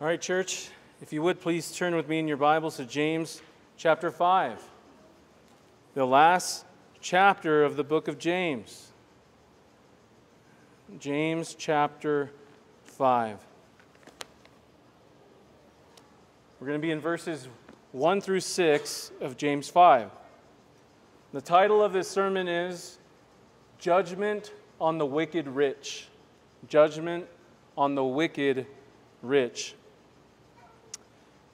All right, church, if you would please turn with me in your Bibles to James chapter 5, the last chapter of the book of James. James chapter 5. We're going to be in verses 1 through 6 of James 5. The title of this sermon is Judgment on the Wicked Rich. Judgment on the Wicked Rich.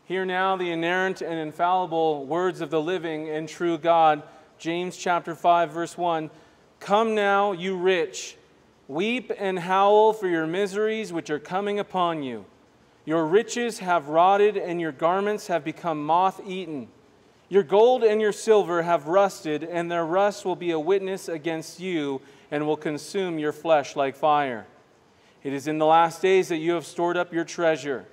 Hear now the inerrant and infallible words of the living and true God. James chapter 5 verse 1. Come now, you rich, weep and howl for your miseries which are coming upon you. Your riches have rotted and your garments have become moth-eaten. Your gold and your silver have rusted, and their rust will be a witness against you and will consume your flesh like fire. It is in the last days that you have stored up your treasure.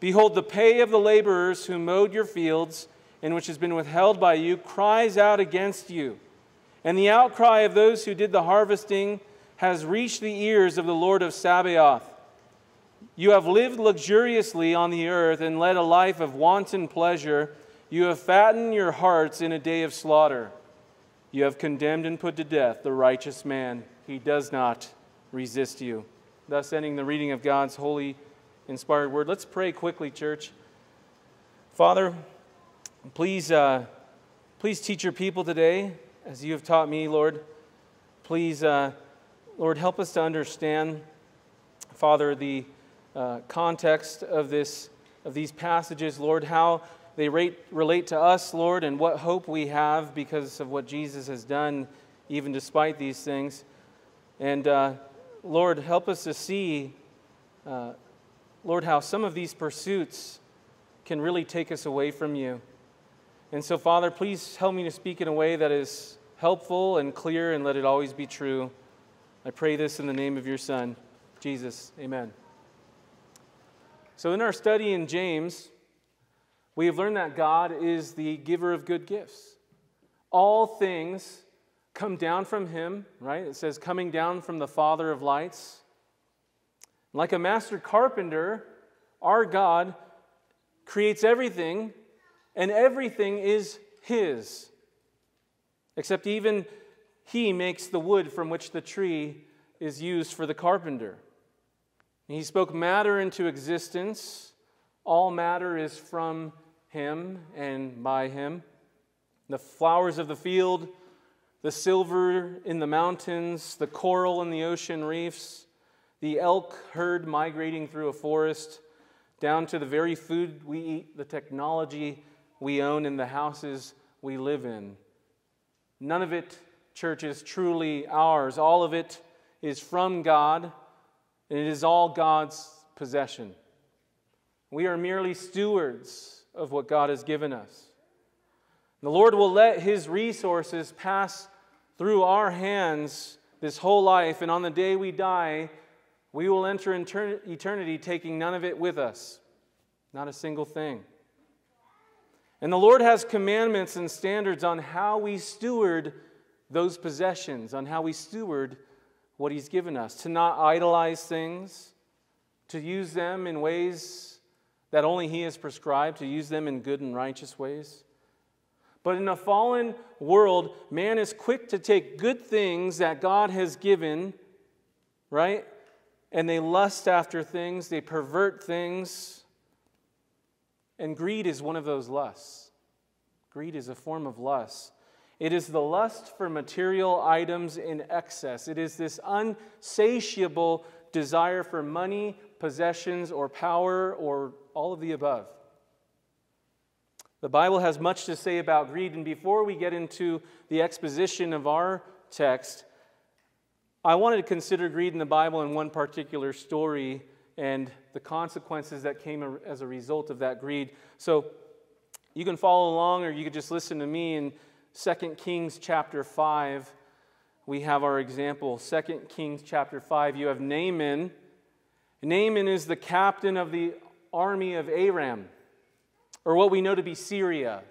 Behold, the pay of the laborers who mowed your fields, and which has been withheld by you, cries out against you. And the outcry of those who did the harvesting has reached the ears of the Lord of Sabaoth. You have lived luxuriously on the earth and led a life of wanton pleasure. You have fattened your hearts in a day of slaughter. You have condemned and put to death the righteous man. He does not resist you. Thus, ending the reading of God's holy inspired word. Let's pray quickly, church. Father, please, uh, please teach your people today as you have taught me, Lord. Please, uh, Lord, help us to understand, Father, the uh, context of this of these passages, Lord, how they rate, relate to us, Lord, and what hope we have because of what Jesus has done, even despite these things. And uh, Lord, help us to see uh, Lord, how some of these pursuits can really take us away from you. And so, Father, please help me to speak in a way that is helpful and clear and let it always be true. I pray this in the name of your Son, Jesus. Amen. So, in our study in James, we have learned that God is the giver of good gifts. All things come down from him, right? It says, coming down from the Father of lights like a master carpenter, our God creates everything, and everything is His. Except even He makes the wood from which the tree is used for the carpenter. He spoke matter into existence. All matter is from Him and by Him. The flowers of the field, the silver in the mountains, the coral in the ocean reefs, the elk herd migrating through a forest, down to the very food we eat, the technology we own, and the houses we live in. None of it, church, is truly ours. All of it is from God, and it is all God's possession. We are merely stewards of what God has given us. The Lord will let His resources pass through our hands this whole life, and on the day we die, we will enter eternity taking none of it with us, not a single thing. And the Lord has commandments and standards on how we steward those possessions, on how we steward what He's given us, to not idolize things, to use them in ways that only He has prescribed, to use them in good and righteous ways. But in a fallen world, man is quick to take good things that God has given, right? And they lust after things, they pervert things. And greed is one of those lusts. Greed is a form of lust. It is the lust for material items in excess. It is this unsatiable desire for money, possessions, or power, or all of the above. The Bible has much to say about greed, and before we get into the exposition of our text, I wanted to consider greed in the Bible in one particular story and the consequences that came as a result of that greed. So you can follow along or you could just listen to me in 2 Kings chapter 5. We have our example. 2 Kings chapter 5, you have Naaman. Naaman is the captain of the army of Aram, or what we know to be Syria.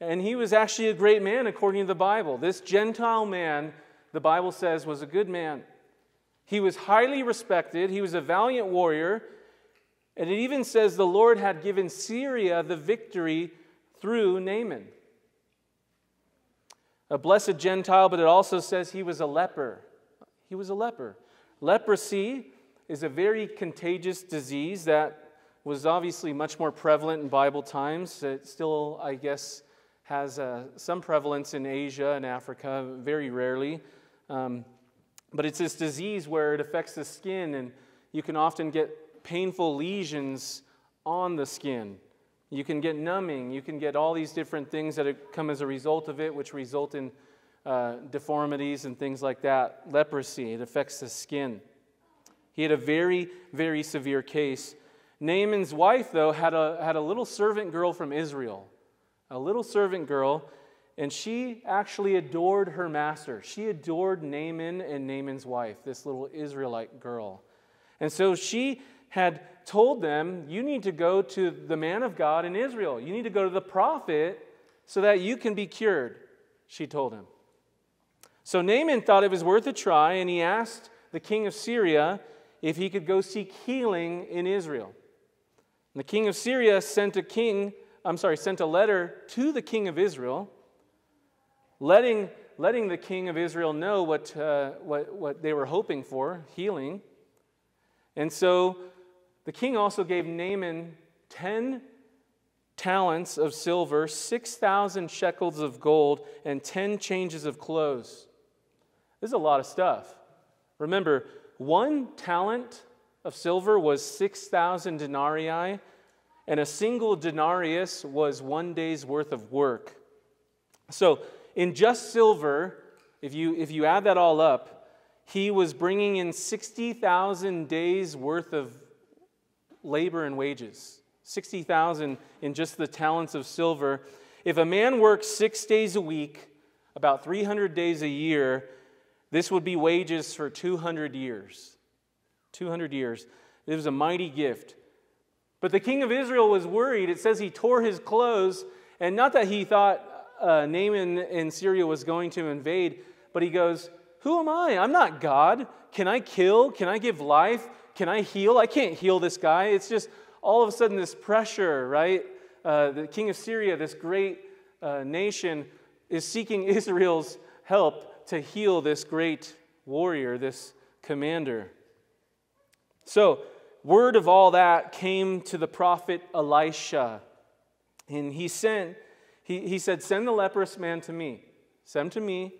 And he was actually a great man according to the Bible. This Gentile man the Bible says, was a good man. He was highly respected, he was a valiant warrior, And it even says the Lord had given Syria the victory through Naaman. A blessed Gentile, but it also says he was a leper. He was a leper. Leprosy is a very contagious disease that was obviously much more prevalent in Bible times. It still, I guess, has uh, some prevalence in Asia and Africa, very rarely. Um, but it's this disease where it affects the skin, and you can often get painful lesions on the skin. You can get numbing. You can get all these different things that come as a result of it, which result in uh, deformities and things like that. Leprosy, it affects the skin. He had a very, very severe case. Naaman's wife, though, had a, had a little servant girl from Israel, a little servant girl, and she actually adored her master. She adored Naaman and Naaman's wife, this little Israelite girl. And so she had told them, You need to go to the man of God in Israel. You need to go to the prophet so that you can be cured, she told him. So Naaman thought it was worth a try, and he asked the king of Syria if he could go seek healing in Israel. And the king of Syria sent a king, I'm sorry, sent a letter to the king of Israel, letting, letting the king of Israel know what, uh, what, what they were hoping for healing. And so the king also gave Naaman 10 talents of silver, 6,000 shekels of gold, and 10 changes of clothes. This is a lot of stuff. Remember, one talent of silver was 6,000 denarii, and a single denarius was one day's worth of work. So, in just silver, if you, if you add that all up, he was bringing in 60,000 days worth of labor and wages. 60,000 in just the talents of silver. If a man works six days a week, about 300 days a year, this would be wages for 200 years. 200 years. It was a mighty gift. But the king of Israel was worried. It says he tore his clothes, and not that he thought uh, Naaman in Syria was going to invade, but he goes, Who am I? I'm not God. Can I kill? Can I give life? Can I heal? I can't heal this guy. It's just all of a sudden this pressure, right? Uh, the king of Syria, this great uh, nation, is seeking Israel's help to heal this great warrior, this commander. So, word of all that came to the prophet Elisha. And he sent, he, he said, Send the leprous man to me. Send him to me.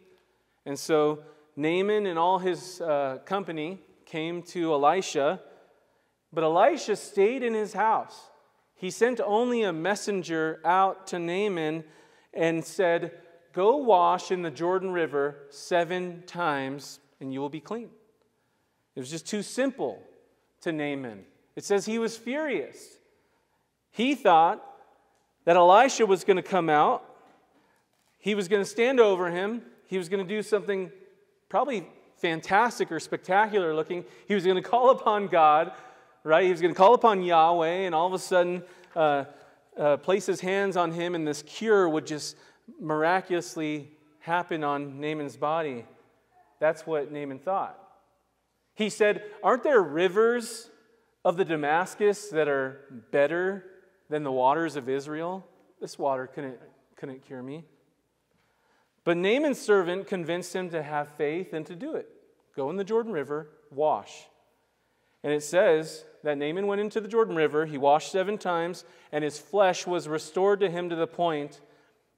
And so Naaman and all his uh, company came to Elisha, but Elisha stayed in his house. He sent only a messenger out to Naaman and said, Go wash in the Jordan River seven times and you will be clean. It was just too simple to Naaman. It says he was furious. He thought that Elisha was going to come out, he was going to stand over him, he was going to do something probably fantastic or spectacular looking. He was going to call upon God, right? He was going to call upon Yahweh, and all of a sudden uh, uh, place his hands on him, and this cure would just miraculously happen on Naaman's body. That's what Naaman thought. He said, Aren't there rivers of the Damascus that are better than the waters of Israel? This water couldn't, couldn't cure me. But Naaman's servant convinced him to have faith and to do it. Go in the Jordan River, wash. And it says that Naaman went into the Jordan River, he washed seven times, and his flesh was restored to him to the point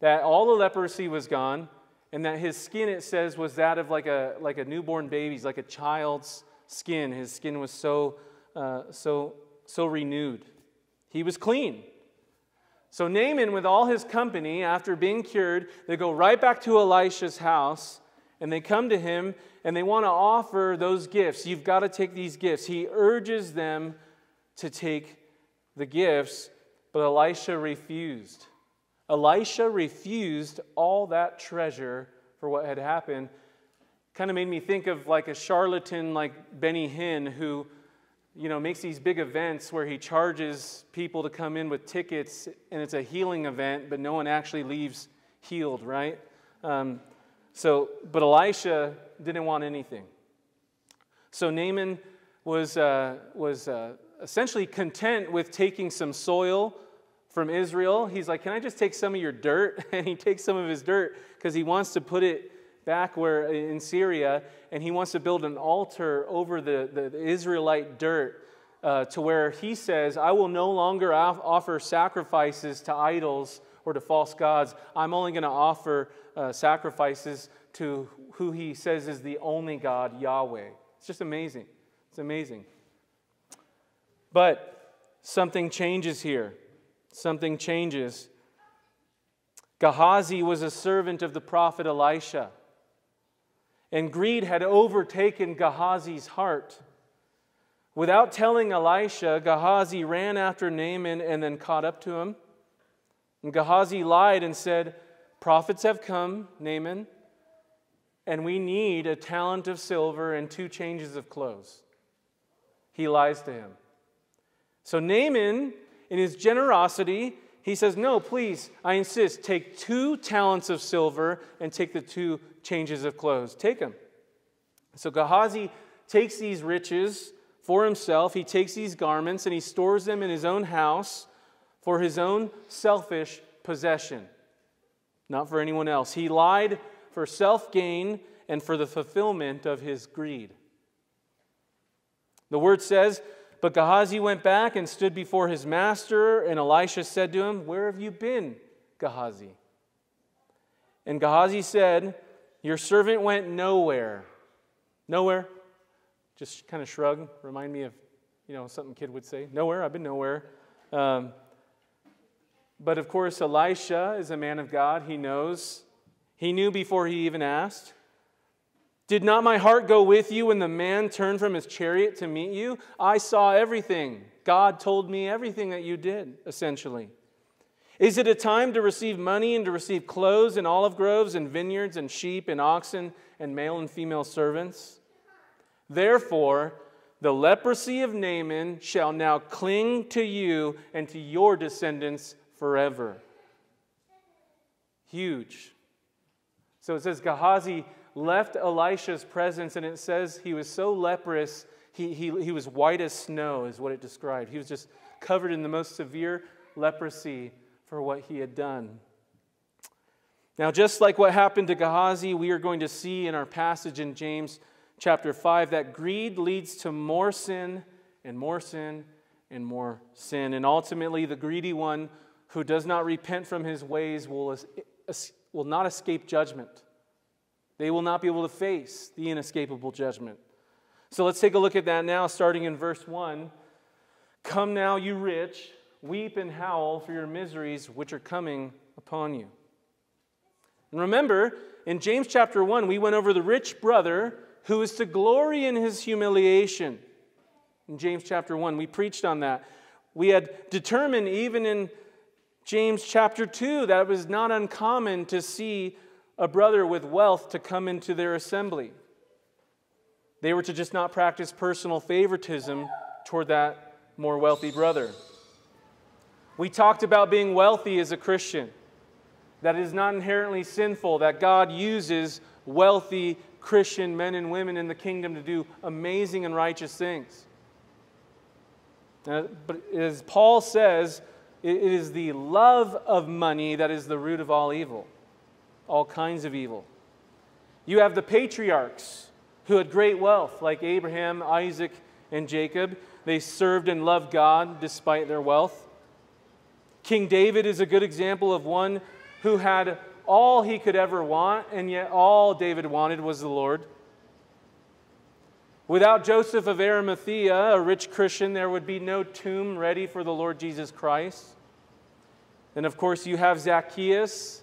that all the leprosy was gone, and that his skin, it says, was that of like a, like a newborn baby's, like a child's skin. His skin was so, uh, so, so renewed. He was clean. So Naaman, with all his company, after being cured, they go right back to Elisha's house and they come to him and they want to offer those gifts. You've got to take these gifts. He urges them to take the gifts, but Elisha refused. Elisha refused all that treasure for what had happened kind of made me think of like a charlatan like Benny Hinn who you know makes these big events where he charges people to come in with tickets and it's a healing event but no one actually leaves healed right um, so but elisha didn't want anything so naaman was, uh, was uh, essentially content with taking some soil from Israel. He's like, Can I just take some of your dirt? And he takes some of his dirt because he wants to put it back where in Syria, and he wants to build an altar over the, the, the Israelite dirt uh, to where he says, I will no longer offer sacrifices to idols or to false gods. I'm only going to offer uh, sacrifices to who he says is the only God, Yahweh. It's just amazing. It's amazing. But something changes here. Something changes. Gehazi was a servant of the prophet Elisha. And greed had overtaken Gehazi's heart. Without telling Elisha, Gehazi ran after Naaman and then caught up to him. And Gehazi lied and said, Prophets have come, Naaman, and we need a talent of silver and two changes of clothes. He lies to him. So Naaman, in his generosity, he says, No, please, I insist, take two talents of silver and take the two changes of clothes. Take them. So Gehazi takes these riches for himself. He takes these garments and he stores them in his own house for his own selfish possession, not for anyone else. He lied for self gain and for the fulfillment of his greed. The word says, But Gehazi went back and stood before his master, and Elisha said to him, Where have you been, Gehazi? And Gehazi said, Your servant went nowhere. Nowhere? Just kind of shrug, remind me of, you know, something kid would say. Nowhere, I've been nowhere. Um, but of course, Elisha is a man of God. He knows. He knew before he even asked. Did not my heart go with you when the man turned from his chariot to meet you? I saw everything. God told me everything that you did, essentially. Is it a time to receive money and to receive clothes and olive groves and vineyards and sheep and oxen and male and female servants? Therefore, the leprosy of Naaman shall now cling to you and to your descendants forever. Huge. So it says Gehazi left Elisha's presence, and it says he was so leprous, he, he, he was white as snow, is what it described. He was just covered in the most severe leprosy for what he had done. Now, just like what happened to Gehazi, we are going to see in our passage in James chapter 5 that greed leads to more sin and more sin and more sin. And ultimately, the greedy one who does not repent from his ways will, will not escape judgment. They will not be able to face the inescapable judgment. So let's take a look at that now, starting in verse 1. Come now, you rich, weep and howl for your miseries which are coming upon you. And remember, in James chapter 1, we went over the rich brother who is to glory in his humiliation. In James chapter 1, we preached on that. We had determined, even in James chapter 2, that it was not uncommon to see a brother with wealth to come into their assembly. They were to just not practice personal favoritism toward that more wealthy brother. We talked about being wealthy as a Christian, that it is not inherently sinful, that God uses wealthy Christian men and women in the kingdom to do amazing and righteous things. Uh, but as Paul says, it is the love of money that is the root of all evil, all kinds of evil. You have the patriarchs who had great wealth, like Abraham, Isaac, and Jacob. They served and loved God despite their wealth. King David is a good example of one who had all he could ever want, and yet all David wanted was the Lord. Without Joseph of Arimathea, a rich Christian, there would be no tomb ready for the Lord Jesus Christ. And of course, you have Zacchaeus,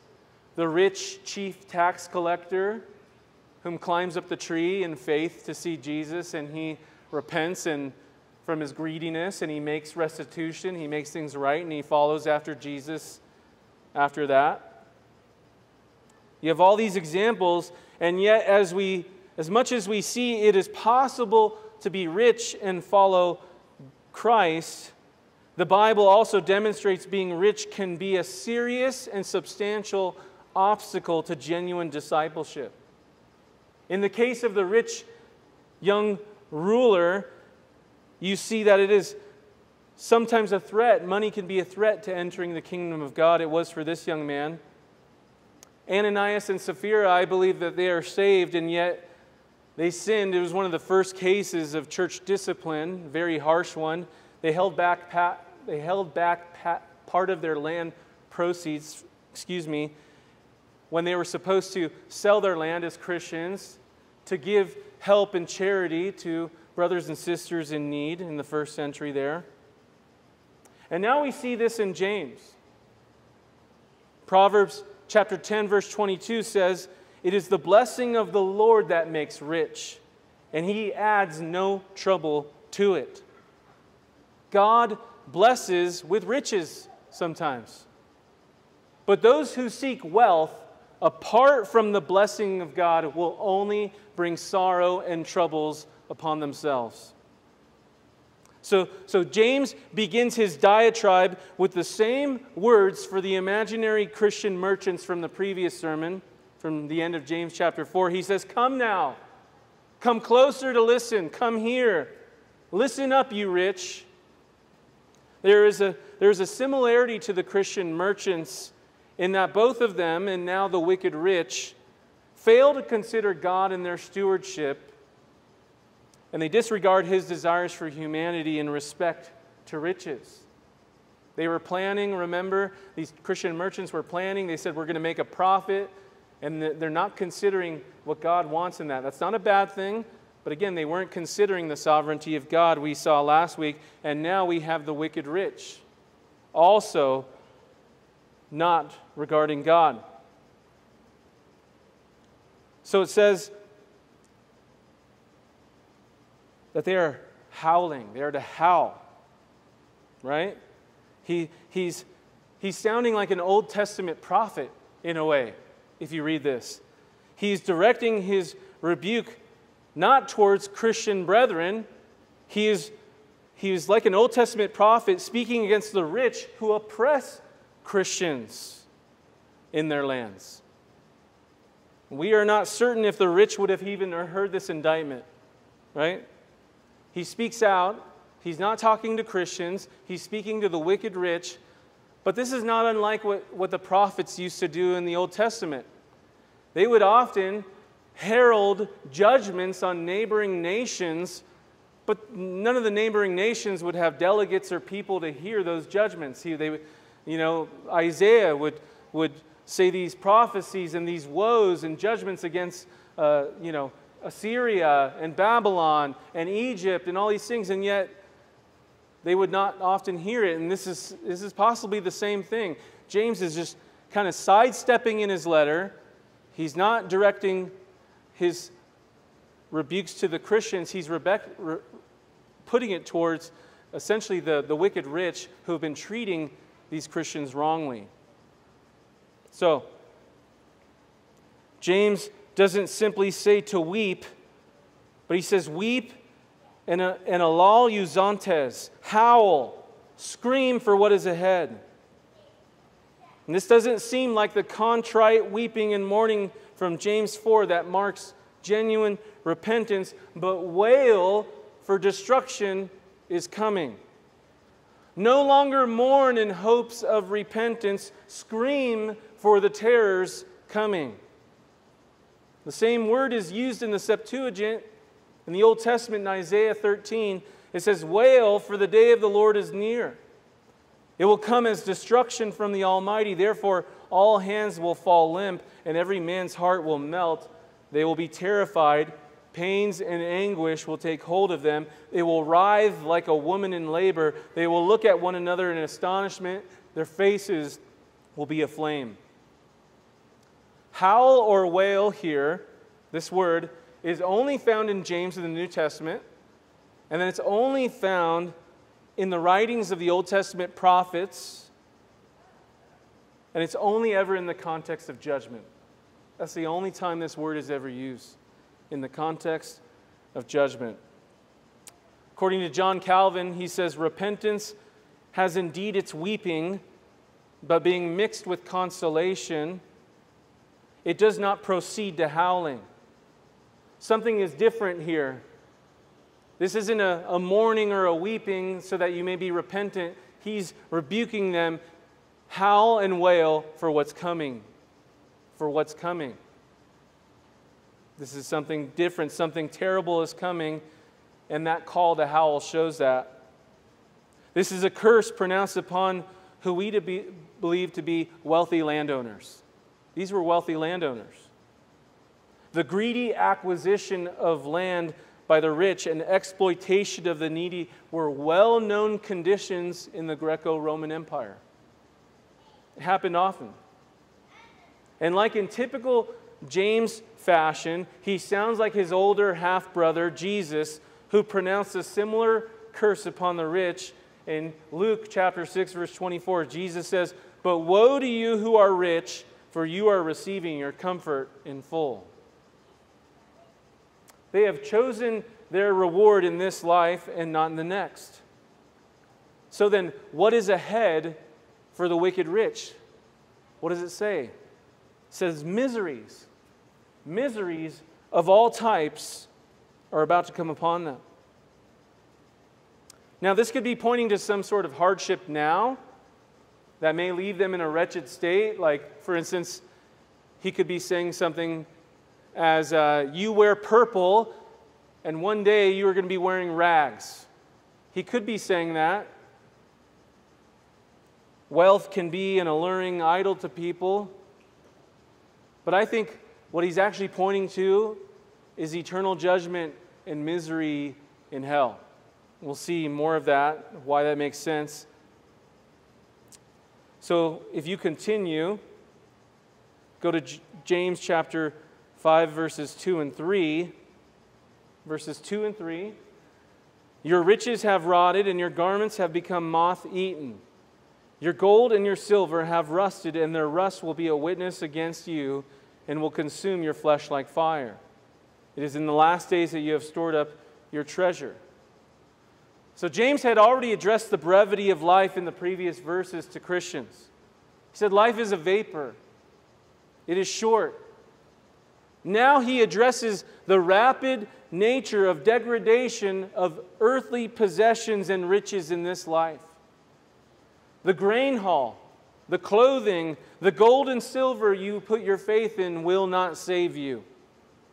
the rich chief tax collector, whom climbs up the tree in faith to see Jesus, and he repents and from his greediness and he makes restitution, he makes things right, and he follows after Jesus after that. You have all these examples, and yet, as, we, as much as we see it is possible to be rich and follow Christ, the Bible also demonstrates being rich can be a serious and substantial obstacle to genuine discipleship. In the case of the rich young ruler, you see that it is sometimes a threat. Money can be a threat to entering the kingdom of God. It was for this young man. Ananias and Sapphira, I believe that they are saved, and yet they sinned. It was one of the first cases of church discipline, very harsh one. They held back, they held back part of their land proceeds, excuse me, when they were supposed to sell their land as Christians to give help and charity to brothers and sisters in need in the first century there. And now we see this in James. Proverbs chapter 10, verse 22 says, It is the blessing of the Lord that makes rich, and he adds no trouble to it. God blesses with riches sometimes. But those who seek wealth apart from the blessing of God will only bring sorrow and troubles upon themselves. So, so James begins his diatribe with the same words for the imaginary Christian merchants from the previous sermon, from the end of James chapter 4. He says, Come now, come closer to listen, come here. Listen up, you rich. There is a, there is a similarity to the Christian merchants in that both of them, and now the wicked rich, fail to consider God in their stewardship and they disregard his desires for humanity in respect to riches. They were planning, remember, these Christian merchants were planning. They said, We're going to make a profit. And they're not considering what God wants in that. That's not a bad thing. But again, they weren't considering the sovereignty of God we saw last week. And now we have the wicked rich. Also, not regarding God. So it says, that they are howling. They are to howl, right? He, he's, he's sounding like an Old Testament prophet in a way, if you read this. He's directing his rebuke not towards Christian brethren. He is, he is like an Old Testament prophet speaking against the rich who oppress Christians in their lands. We are not certain if the rich would have even heard this indictment, right? He speaks out. He's not talking to Christians, he's speaking to the wicked rich. But this is not unlike what, what the prophets used to do in the Old Testament. They would often herald judgments on neighboring nations, but none of the neighboring nations would have delegates or people to hear those judgments. He, they, you know, Isaiah would, would say these prophecies and these woes and judgments against, uh, you know, Assyria and Babylon and Egypt and all these things, and yet they would not often hear it. And this is, this is possibly the same thing. James is just kind of sidestepping in his letter. He's not directing his rebukes to the Christians, he's re- putting it towards essentially the, the wicked rich who have been treating these Christians wrongly. So, James doesn't simply say to weep, but he says, weep and, a, and ololuzontes, howl, scream for what is ahead. And this doesn't seem like the contrite weeping and mourning from James 4 that marks genuine repentance, but wail for destruction is coming. No longer mourn in hopes of repentance, scream for the terrors coming. The same word is used in the Septuagint in the Old Testament in Isaiah 13. It says, Wail, for the day of the Lord is near. It will come as destruction from the Almighty. Therefore, all hands will fall limp, and every man's heart will melt. They will be terrified. Pains and anguish will take hold of them. They will writhe like a woman in labor. They will look at one another in astonishment. Their faces will be aflame. Howl or wail here, this word, is only found in James in the New Testament, and then it's only found in the writings of the Old Testament prophets, and it's only ever in the context of judgment. That's the only time this word is ever used, in the context of judgment. According to John Calvin, he says, Repentance has indeed its weeping, but being mixed with consolation it does not proceed to howling. Something is different here. This isn't a, a mourning or a weeping so that you may be repentant. He's rebuking them. Howl and wail for what's coming. For what's coming. This is something different. Something terrible is coming, and that call to howl shows that. This is a curse pronounced upon who we to be, believe to be wealthy landowners. These were wealthy landowners. The greedy acquisition of land by the rich and exploitation of the needy were well known conditions in the Greco Roman Empire. It happened often. And like in typical James fashion, he sounds like his older half brother, Jesus, who pronounced a similar curse upon the rich. In Luke chapter 6, verse 24, Jesus says, But woe to you who are rich, for you are receiving your comfort in full. They have chosen their reward in this life and not in the next. So then, what is ahead for the wicked rich? What does it say? It says miseries. Miseries of all types are about to come upon them. Now, this could be pointing to some sort of hardship now that may leave them in a wretched state. Like, for instance, he could be saying something as uh, you wear purple, and one day you are going to be wearing rags. He could be saying that. Wealth can be an alluring idol to people. But I think what he's actually pointing to is eternal judgment and misery in hell. We'll see more of that, why that makes sense. So if you continue, go to James chapter 5, verses 2 and 3. Verses 2 and 3. Your riches have rotted, and your garments have become moth eaten. Your gold and your silver have rusted, and their rust will be a witness against you and will consume your flesh like fire. It is in the last days that you have stored up your treasure. So, James had already addressed the brevity of life in the previous verses to Christians. He said, Life is a vapor, it is short. Now he addresses the rapid nature of degradation of earthly possessions and riches in this life. The grain haul, the clothing, the gold and silver you put your faith in will not save you.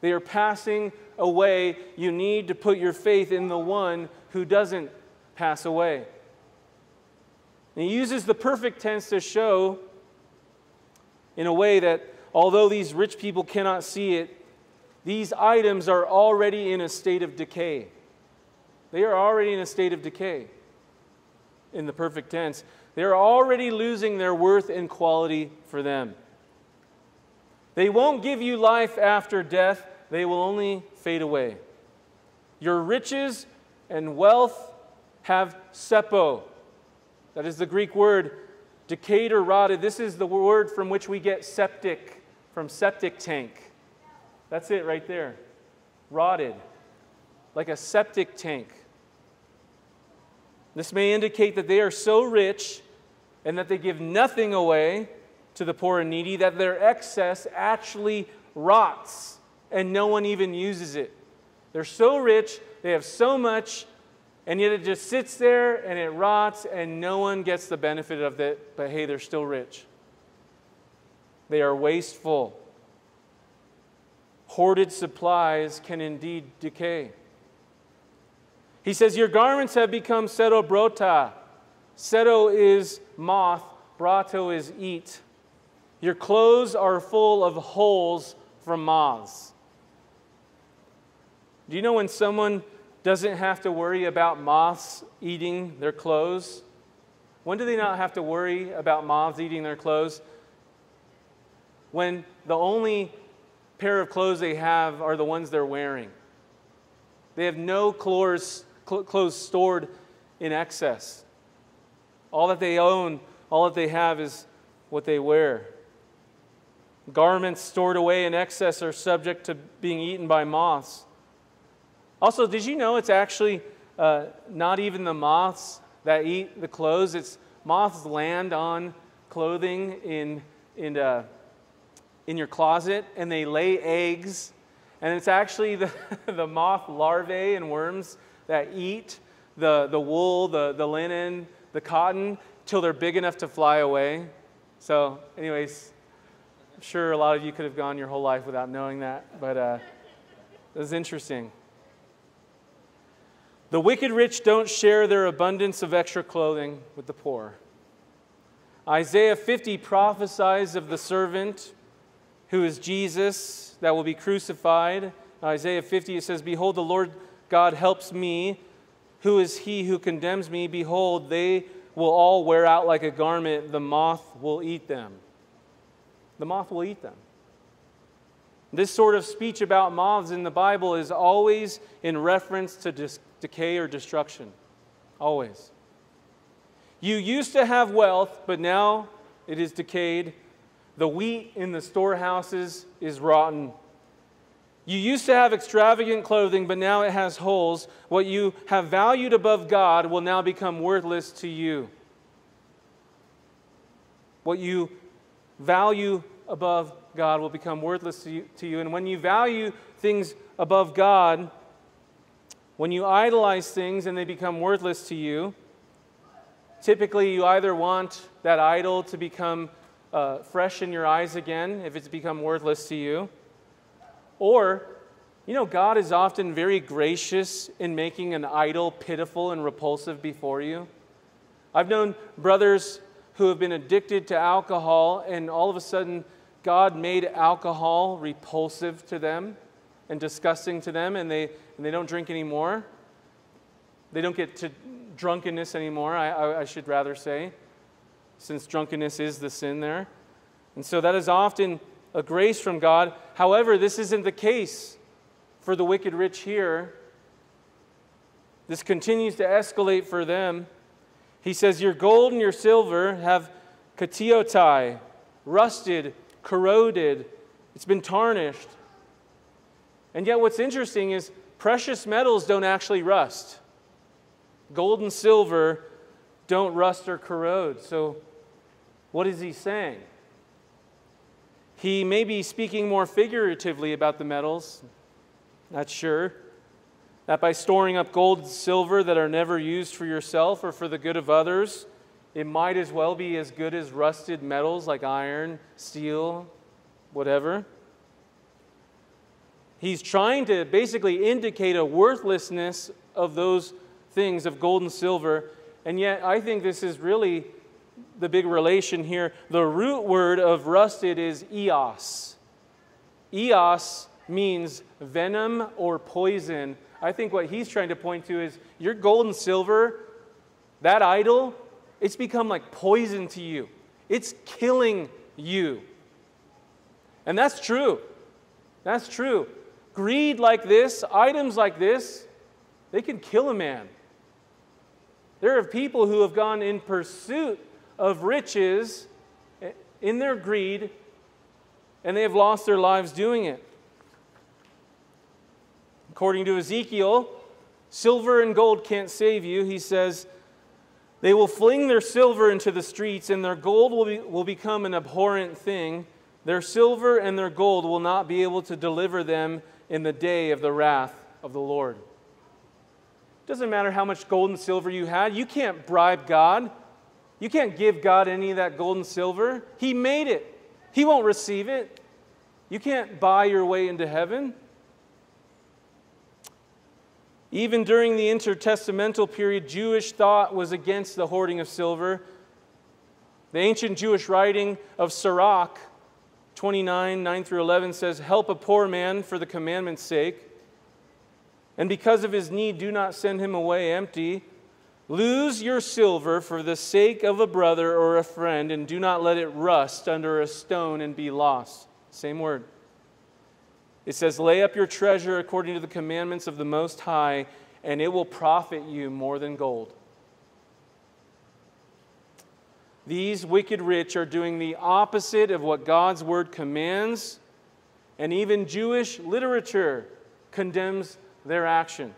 They are passing away. You need to put your faith in the one who doesn't pass away. And he uses the perfect tense to show, in a way that although these rich people cannot see it, these items are already in a state of decay. They are already in a state of decay in the perfect tense. They are already losing their worth and quality for them. They won't give you life after death, they will only fade away. Your riches and wealth have sepo. That is the Greek word decayed or rotted. This is the word from which we get septic, from septic tank. That's it right there. Rotted, like a septic tank. This may indicate that they are so rich and that they give nothing away to the poor and needy that their excess actually rots and no one even uses it. They're so rich, they have so much, and yet it just sits there and it rots and no one gets the benefit of it, but hey, they're still rich. They are wasteful. Hoarded supplies can indeed decay. He says, Your garments have become setobrota. Seto is moth, brato is eat. Your clothes are full of holes from moths. Do you know when someone doesn't have to worry about moths eating their clothes? When do they not have to worry about moths eating their clothes? When the only pair of clothes they have are the ones they're wearing. They have no clothes, clothes stored in excess. All that they own, all that they have is what they wear. Garments stored away in excess are subject to being eaten by moths. Also, did you know it's actually uh, not even the moths that eat the clothes? It's moths land on clothing in, in, uh, in your closet and they lay eggs. And it's actually the, the moth larvae and worms that eat the, the wool, the, the linen, the cotton, till they're big enough to fly away. So, anyways, I'm sure a lot of you could have gone your whole life without knowing that, but uh, was interesting. The wicked rich don't share their abundance of extra clothing with the poor. Isaiah 50 prophesies of the servant who is Jesus that will be crucified. Isaiah 50 it says, Behold, the Lord God helps me. Who is he who condemns me? Behold, they will all wear out like a garment. The moth will eat them. The moth will eat them. This sort of speech about moths in the Bible is always in reference to dis- decay or destruction. Always. You used to have wealth, but now it is decayed. The wheat in the storehouses is rotten. You used to have extravagant clothing, but now it has holes. What you have valued above God will now become worthless to you. What you value above God will become worthless to you, to you. And when you value things above God, when you idolize things and they become worthless to you, typically you either want that idol to become uh, fresh in your eyes again if it's become worthless to you, or, you know, God is often very gracious in making an idol pitiful and repulsive before you. I've known brothers who have been addicted to alcohol, and all of a sudden, God made alcohol repulsive to them and disgusting to them, and they, and they don't drink anymore. They don't get to drunkenness anymore, I, I, I should rather say, since drunkenness is the sin there. And so that is often a grace from God. However, this isn't the case for the wicked rich here. This continues to escalate for them. He says, Your gold and your silver have katiotai, rusted, corroded, it's been tarnished. And yet, what's interesting is precious metals don't actually rust. Gold and silver don't rust or corrode. So, what is he saying? He may be speaking more figuratively about the metals, not sure. That by storing up gold and silver that are never used for yourself or for the good of others, it might as well be as good as rusted metals like iron, steel, whatever. He's trying to basically indicate a worthlessness of those things of gold and silver. And yet, I think this is really the big relation here. The root word of rusted is eos. Eos means venom or poison. I think what he's trying to point to is your gold and silver, that idol, it's become like poison to you. It's killing you. And that's true. That's true. Greed like this, items like this, they can kill a man. There are people who have gone in pursuit of riches in their greed, and they have lost their lives doing it. According to Ezekiel, silver and gold can't save you. He says, They will fling their silver into the streets, and their gold will, be, will become an abhorrent thing. Their silver and their gold will not be able to deliver them in the day of the wrath of the Lord. Doesn't matter how much gold and silver you had, you can't bribe God. You can't give God any of that gold and silver. He made it, He won't receive it. You can't buy your way into heaven. Even during the intertestamental period, Jewish thought was against the hoarding of silver. The ancient Jewish writing of Sirach 29, 9 through 11 says, Help a poor man for the commandment's sake. And because of his need, do not send him away empty. Lose your silver for the sake of a brother or a friend, and do not let it rust under a stone and be lost. Same word. It says, Lay up your treasure according to the commandments of the Most High, and it will profit you more than gold. These wicked rich are doing the opposite of what God's word commands, and even Jewish literature condemns their action.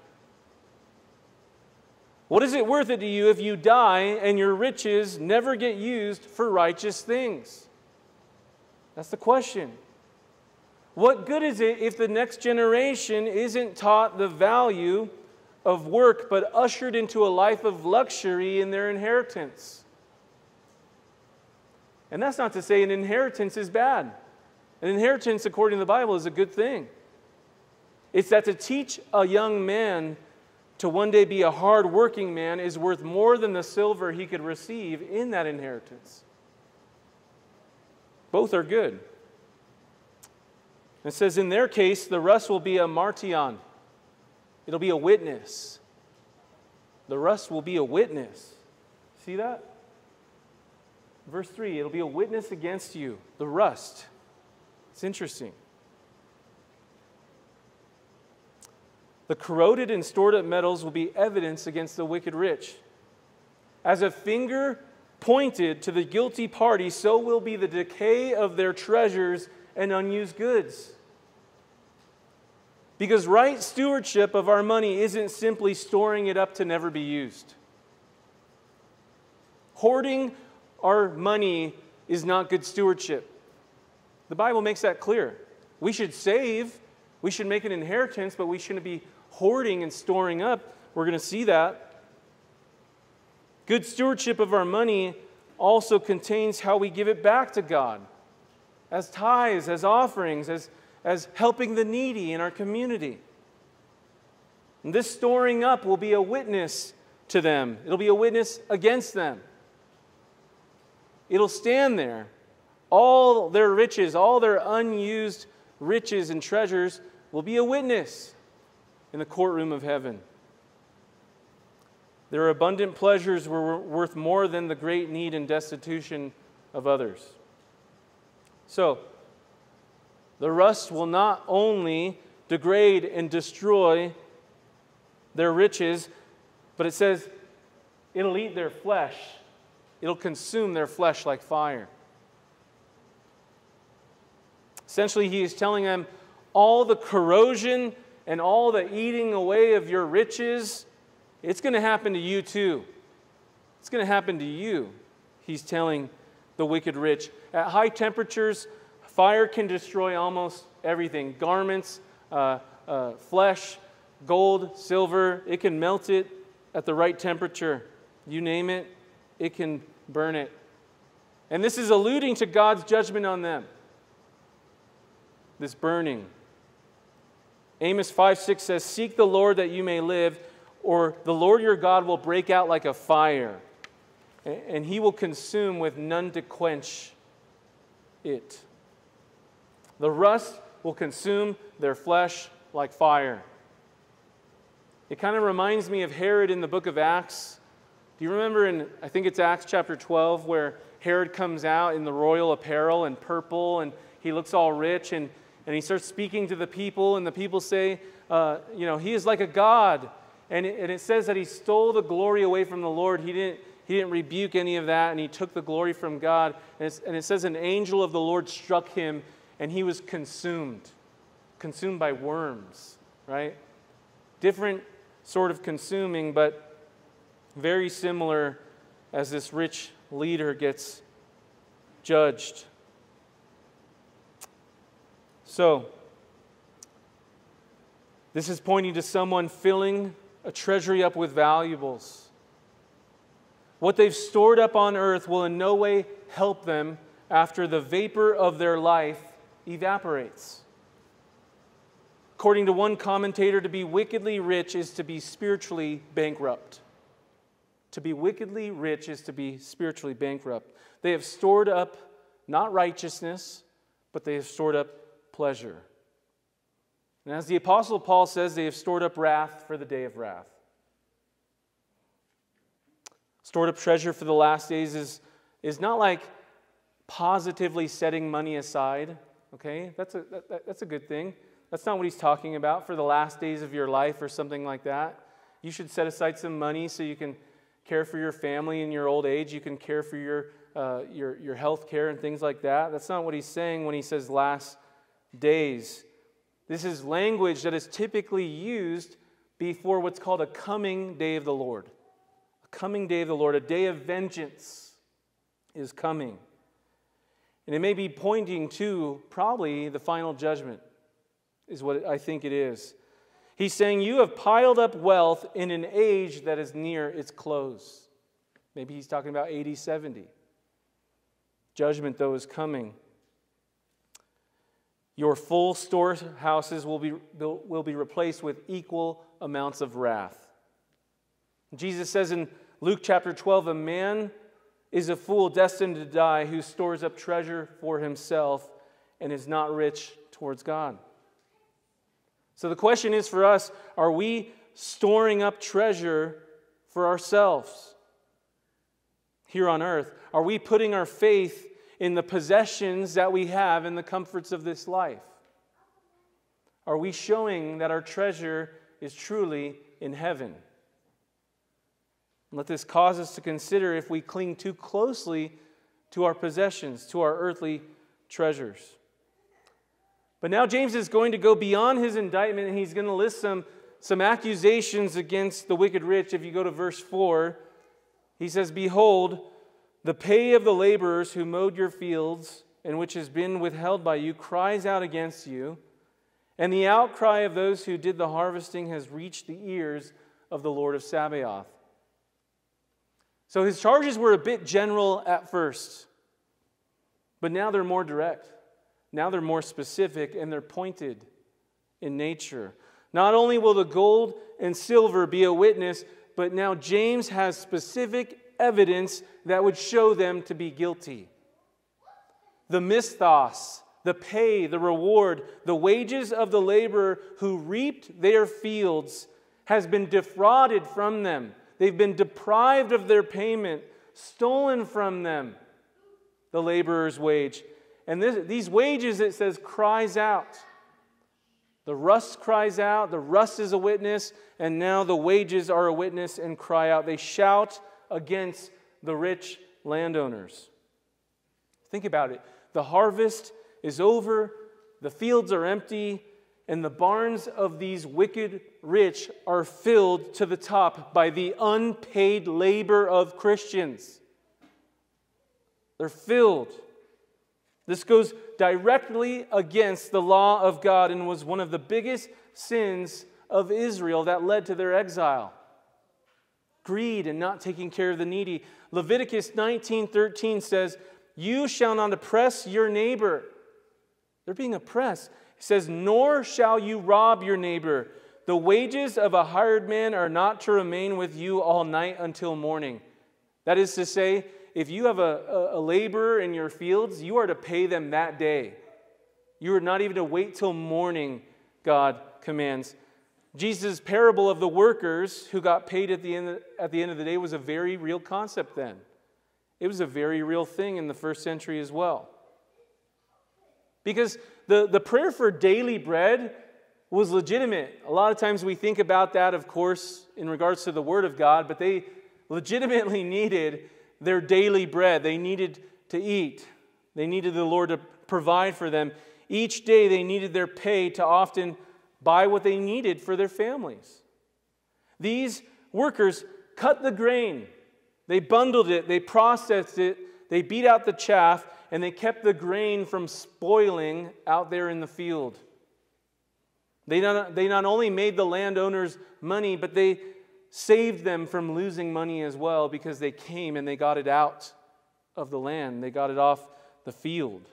What is it worth it to you if you die and your riches never get used for righteous things? That's the question. What good is it if the next generation isn't taught the value of work, but ushered into a life of luxury in their inheritance. And that's not to say an inheritance is bad. An inheritance, according to the Bible, is a good thing. It's that to teach a young man to one day be a hard working man is worth more than the silver he could receive in that inheritance. Both are good. It says, in their case, the rust will be a marturion, it'll be a witness. The rust will be a witness. See that? Verse 3 it'll be a witness against you, the rust. It's interesting. The corroded and stored up metals will be evidence against the wicked rich. As a finger pointed to the guilty party, so will be the decay of their treasures and unused goods. Because right stewardship of our money isn't simply storing it up to never be used. Hoarding our money is not good stewardship. The Bible makes that clear. We should save, we should make an inheritance, but we shouldn't be hoarding and storing up. We're going to see that. Good stewardship of our money also contains how we give it back to God as tithes, as offerings, as, as helping the needy in our community. And this storing up will be a witness to them, it'll be a witness against them. It'll stand there. All their riches, all their unused riches and treasures will be a witness in the courtroom of heaven. Their abundant pleasures were worth more than the great need and destitution of others. So, the rust will not only degrade and destroy their riches, but it says it'll eat their flesh, it'll consume their flesh like fire. Essentially, he is telling them all the corrosion and all the eating away of your riches, it's going to happen to you too. It's going to happen to you, he's telling the wicked rich. At high temperatures, fire can destroy almost everything garments, uh, uh, flesh, gold, silver. It can melt it at the right temperature. You name it, it can burn it. And this is alluding to God's judgment on them. This burning. Amos 5 6 says, Seek the Lord that you may live, or the Lord your God will break out like a fire, and he will consume with none to quench it. The rust will consume their flesh like fire. It kind of reminds me of Herod in the book of Acts. Do you remember in, I think it's Acts chapter 12, where Herod comes out in the royal apparel and purple, and he looks all rich, and and he starts speaking to the people, and the people say, uh, you know, he is like a God. And it, and it says that he stole the glory away from the Lord. He didn't, he didn't rebuke any of that, and he took the glory from God. And, and it says an angel of the Lord struck him, and he was consumed, consumed by worms, right? Different sort of consuming, but very similar as this rich leader gets judged. So, this is pointing to someone filling a treasury up with valuables. What they've stored up on earth will in no way help them after the vapor of their life evaporates. According to one commentator, to be wickedly rich is to be spiritually bankrupt. To be wickedly rich is to be spiritually bankrupt. They have stored up not righteousness, but they have stored up pleasure. And as the Apostle Paul says, they have stored up wrath for the day of wrath. Stored up treasure for the last days is, is not like positively setting money aside, okay? That's a, that, that's a good thing. That's not what he's talking about for the last days of your life or something like that. You should set aside some money so you can care for your family in your old age. You can care for your, uh, your, your health care and things like that. That's not what he's saying when he says last days. This is language that is typically used before what's called a coming day of the Lord. A coming day of the Lord, a day of vengeance is coming. And it may be pointing to probably the final judgment, is what I think it is. He's saying, You have piled up wealth in an age that is near its close. Maybe he's talking about 80, 70. Judgment, though, is coming. Your full storehouses will be, will be replaced with equal amounts of wrath. Jesus says in Luke chapter 12, a man is a fool destined to die who stores up treasure for himself and is not rich towards God. So the question is for us are we storing up treasure for ourselves here on earth? Are we putting our faith in the possessions that we have and the comforts of this life? Are we showing that our treasure is truly in heaven? Let this cause us to consider if we cling too closely to our possessions, to our earthly treasures. But now James is going to go beyond his indictment and he's going to list some, some accusations against the wicked rich. If you go to verse 4, he says, Behold, the pay of the laborers who mowed your fields and which has been withheld by you cries out against you, and the outcry of those who did the harvesting has reached the ears of the Lord of Sabaoth. So his charges were a bit general at first, but now they're more direct. Now they're more specific and they're pointed in nature. Not only will the gold and silver be a witness, but now James has specific evidence that would show them to be guilty. The misthos, the pay, the reward, the wages of the laborer who reaped their fields has been defrauded from them. They've been deprived of their payment, stolen from them, the laborer's wage. And this, these wages, it says, cries out. The rust cries out, the rust is a witness, and now the wages are a witness and cry out. They shout against the rich landowners. Think about it. The harvest is over, the fields are empty, and the barns of these wicked rich are filled to the top by the unpaid labor of Christians. They're filled. This goes directly against the law of God and was one of the biggest sins of Israel that led to their exile. Greed and not taking care of the needy. Leviticus 19:13 says, "You shall not oppress your neighbor." They're being oppressed. He says, Nor shall you rob your neighbor. The wages of a hired man are not to remain with you all night until morning. That is to say, if you have a, a laborer in your fields, you are to pay them that day. You are not even to wait till morning, God commands. Jesus' parable of the workers who got paid at the, end, at the end of the day was a very real concept then. It was a very real thing in the first century as well. Because the, the prayer for daily bread was legitimate. A lot of times we think about that, of course, in regards to the Word of God, but they legitimately needed their daily bread. They needed to eat, they needed the Lord to provide for them. Each day they needed their pay to often buy what they needed for their families. These workers cut the grain, they bundled it, they processed it, they beat out the chaff, and they kept the grain from spoiling out there in the field. They not, they not only made the landowners money, but they saved them from losing money as well because they came and they got it out of the land, they got it off the field.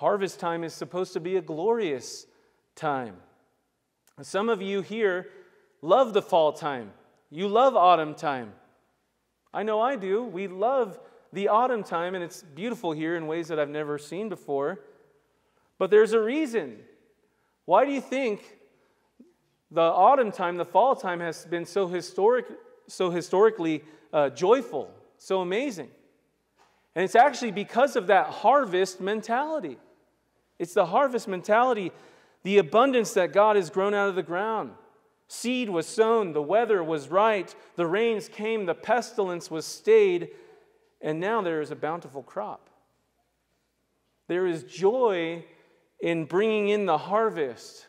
Harvest time is supposed to be a glorious time. Some of you here love the fall time. You love autumn time. I know I do. We love the autumn time, and it's beautiful here in ways that I've never seen before. But there's a reason. Why do you think the autumn time, the fall time, has been so historic, so historically uh, joyful, so amazing? And it's actually because of that harvest mentality. It's the harvest mentality, the abundance that God has grown out of the ground. Seed was sown, the weather was right, the rains came, the pestilence was stayed, and now there is a bountiful crop. There is joy in bringing in the harvest,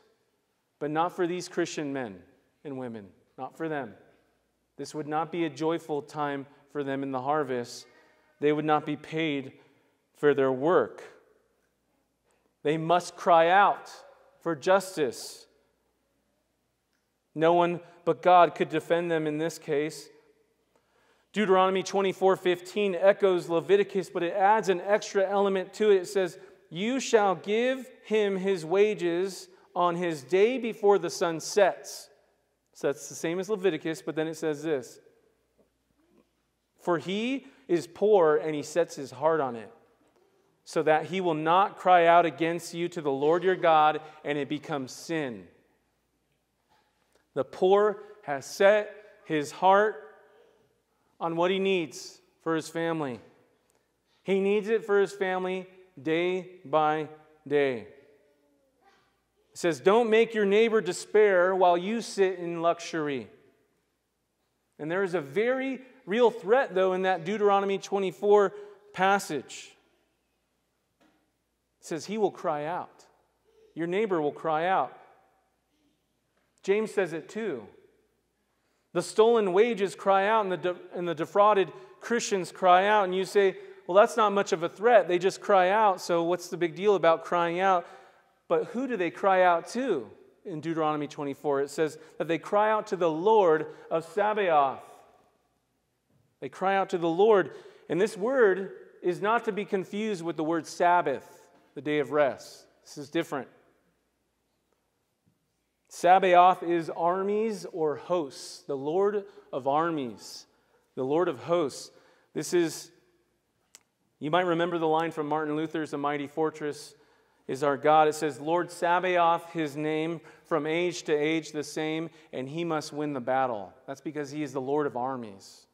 but not for these Christian men and women, not for them. This would not be a joyful time for them in the harvest. They would not be paid for their work. They must cry out for justice, No one but God could defend them in this case. Deuteronomy 24 15 echoes Leviticus, but it adds an extra element to it. It says, You shall give him his wages on his day before the sun sets. So that's the same as Leviticus, but then it says this For he is poor and he sets his heart on it, so that he will not cry out against you to the Lord your God and it becomes sin. The poor has set his heart on what he needs for his family. He needs it for his family day by day. It says, Don't make your neighbor despair while you sit in luxury. And there is a very real threat, though, in that Deuteronomy 24 passage. Says, He will cry out. Your neighbor will cry out. James says it too. The stolen wages cry out, and the, de- and the defrauded Christians cry out. And you say, well, that's not much of a threat. They just cry out. So, what's the big deal about crying out? But who do they cry out to? In Deuteronomy 24, it says that they cry out to the Lord of Sabaoth. They cry out to the Lord. And this word is not to be confused with the word Sabbath, the day of rest. This is different. Sabaoth is armies or hosts, the Lord of armies, the Lord of hosts. This is, you might remember the line from Martin Luther's A Mighty Fortress is our God. It says, Lord Sabaoth, his name, from age to age the same, and he must win the battle. That's because he is the Lord of armies.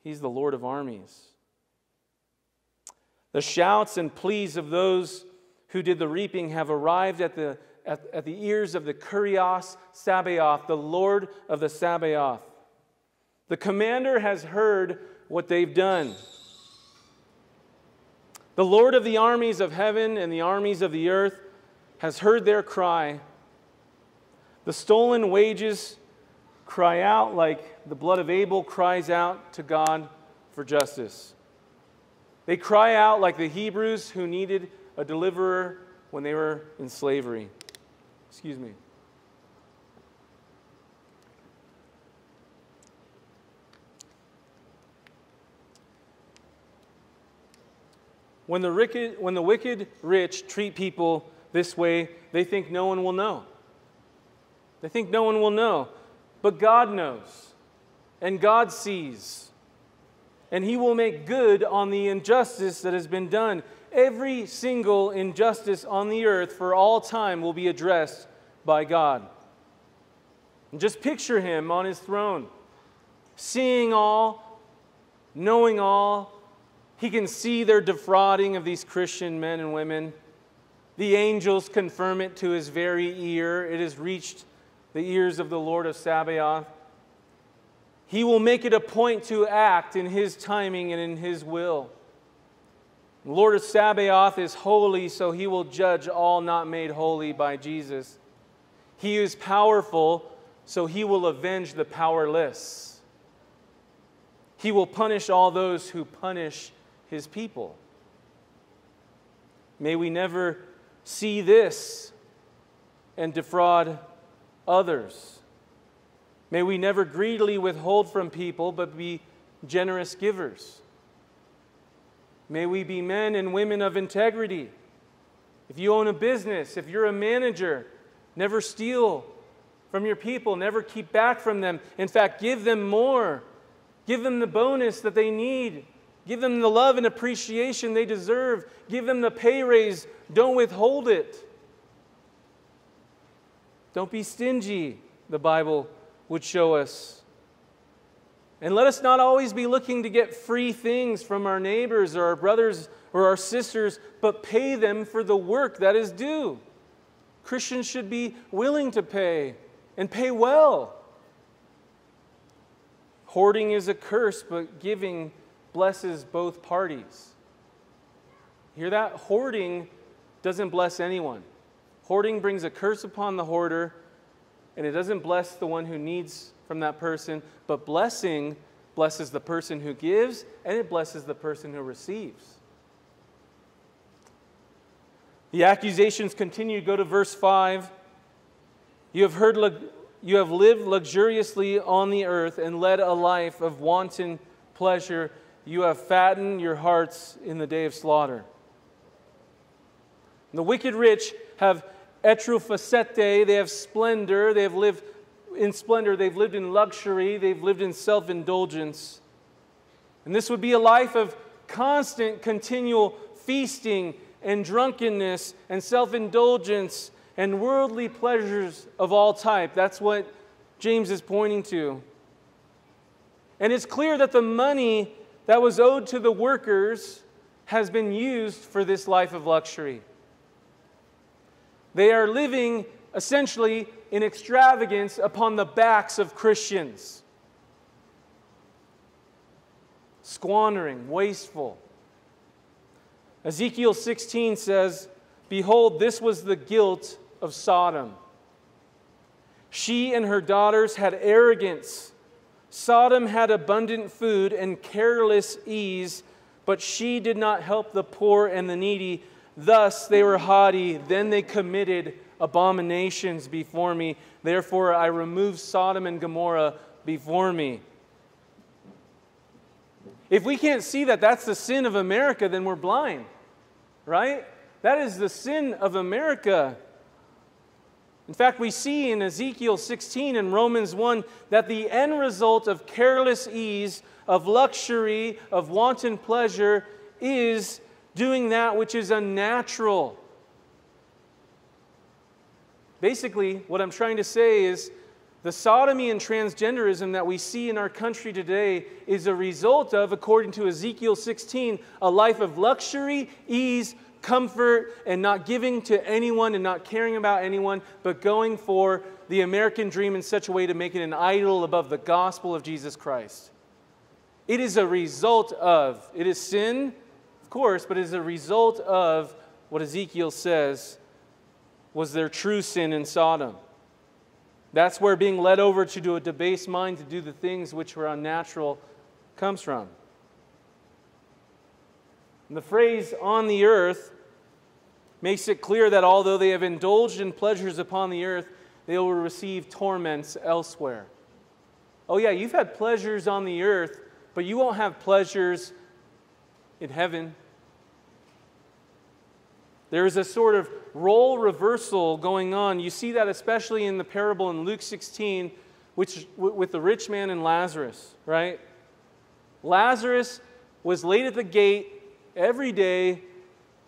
He's the Lord of armies. The shouts and pleas of those who did the reaping have arrived at the at, at the ears of the Kurios Sabaoth, the Lord of the Sabaoth. The commander has heard what they've done. The Lord of the armies of heaven and the armies of the earth has heard their cry. The stolen wages cry out like the blood of Abel cries out to God for justice. They cry out like the Hebrews who needed a deliverer when they were in slavery. Excuse me. When the, wicked, when the wicked rich treat people this way, they think no one will know. They think no one will know. But God knows, and God sees, and He will make good on the injustice that has been done. Every single injustice on the earth for all time will be addressed by God. And just picture him on his throne, seeing all, knowing all. He can see their defrauding of these Christian men and women. The angels confirm it to his very ear. It has reached the ears of the Lord of Sabaoth. He will make it a point to act in his timing and in his will. Lord of Sabaoth is holy, so he will judge all not made holy by Jesus. He is powerful, so he will avenge the powerless. He will punish all those who punish his people. May we never see this and defraud others. May we never greedily withhold from people, but be generous givers. May we be men and women of integrity. If you own a business, if you're a manager, never steal from your people, never keep back from them. In fact, give them more. Give them the bonus that they need. Give them the love and appreciation they deserve. Give them the pay raise. Don't withhold it. Don't be stingy, the Bible would show us. And let us not always be looking to get free things from our neighbors or our brothers or our sisters, but pay them for the work that is due. Christians should be willing to pay and pay well. Hoarding is a curse, but giving blesses both parties. Hear that? Hoarding doesn't bless anyone. Hoarding brings a curse upon the hoarder, and it doesn't bless the one who needs from that person, but blessing blesses the person who gives and it blesses the person who receives. The accusations continue. Go to verse 5. You have heard you have lived luxuriously on the earth and led a life of wanton pleasure. You have fattened your hearts in the day of slaughter. The wicked rich have etruphesate, they have splendor, they have lived in splendor, they've lived in luxury, they've lived in self indulgence. And this would be a life of constant, continual feasting and drunkenness and self indulgence and worldly pleasures of all type. That's what James is pointing to. And it's clear that the money that was owed to the workers has been used for this life of luxury. They are living essentially an extravagance upon the backs of Christians. Squandering, wasteful. Ezekiel 16 says, Behold, this was the guilt of Sodom. She and her daughters had arrogance. Sodom had abundant food and careless ease, but she did not help the poor and the needy Thus they were haughty, then they committed abominations before me. Therefore I remove Sodom and Gomorrah before me. If we can't see that that's the sin of America, then we're blind, right? That is the sin of America. In fact, we see in Ezekiel 16 and Romans 1 that the end result of careless ease, of luxury, of wanton pleasure is doing that which is unnatural. Basically, what I'm trying to say is the sodomy and transgenderism that we see in our country today is a result of, according to Ezekiel 16, a life of luxury, ease, comfort, and not giving to anyone and not caring about anyone, but going for the American dream in such a way to make it an idol above the gospel of Jesus Christ. It is a result of, it is sin, of course, but it is a result of what Ezekiel says was their true sin in Sodom. That's where being led over to do a debased mind to do the things which were unnatural comes from. And the phrase on the earth makes it clear that although they have indulged in pleasures upon the earth, they will receive torments elsewhere. Oh, yeah, you've had pleasures on the earth, but you won't have pleasures in heaven. There is a sort of role reversal going on. You see that especially in the parable in Luke 16, which, with the rich man and Lazarus, right? Lazarus was laid at the gate every day,